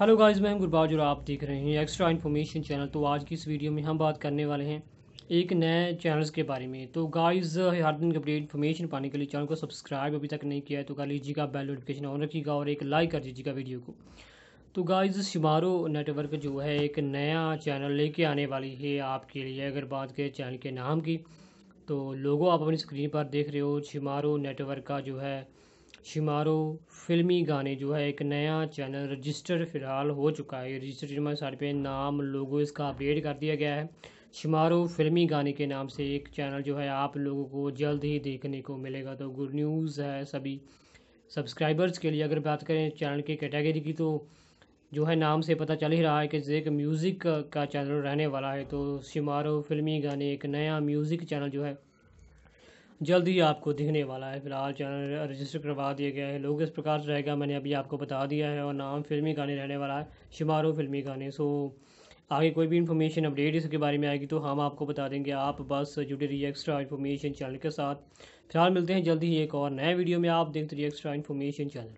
Hello guys, मैं गुरबाज और आप देख रहे हैं एक्स्ट्रा इन्फॉर्मेशन चैनल तो आज की इस वीडियो में हम बात करने वाले हैं एक नए चैनल्स के बारे में। तो गाइस, हर दिन अपडेट इन्फॉर्मेशन पाने के लिए चैनल को सब्सक्राइब अभी तक नहीं किया है तो कर लीजिएगा बेल नोटिफिकेशन ऑन रखिएगा और एक लाइक कर दीजिएगा वीडियो को। तो गाइस शिमारो नेटवर्क जो है एक नया चैनल लेके आने वाली है आपके लिए, अगर बात करें चैनल के नाम की। तो लोगों, आप अपनी स्क्रीन पर देख रहे हो शिमारो नेटवर्क का जो है शिमारो फिल्मी गाने जो है, एक नया चैनल रजिस्टर फ़िलहाल हो चुका है। रजिस्टर हमारे साइड पे नाम, लोगो, इसका अपडेट कर दिया गया है। शिमारो फिल्मी गाने के नाम से एक चैनल जो है, आप लोगों को जल्द ही देखने को मिलेगा। तो गुड न्यूज़ है सभी सब्सक्राइबर्स के लिए। अगर बात करें चैनल की कैटेगरी की तो जो है, नाम से पता चल ही रहा है कि एक म्यूज़िक का चैनल रहने वाला है तो शिमारो फिल्मी गाने एक नया म्यूज़िक चैनल जो है जल्द ही आपको दिखने वाला है। फ़िलहाल चैनल रजिस्टर करवा दिया गया है। लोग इस प्रकार से रहेगा, मैंने अभी आपको बता दिया है और नाम फिल्मी गाने रहने वाला है, शुमारो फिल्मी गाने। सो आगे कोई भी इन्फॉर्मेशन अपडेट इसके बारे में आएगी तो हम आपको बता देंगे। आप बस जुड़े रहिए एक्स्ट्रा इन्फॉर्मेशन चैनल के साथ। फ़िलहाल मिलते हैं जल्दी ही एक और नए वीडियो में। आप देखते रहिए एक्स्ट्रा इन्फॉर्मेशन चैनल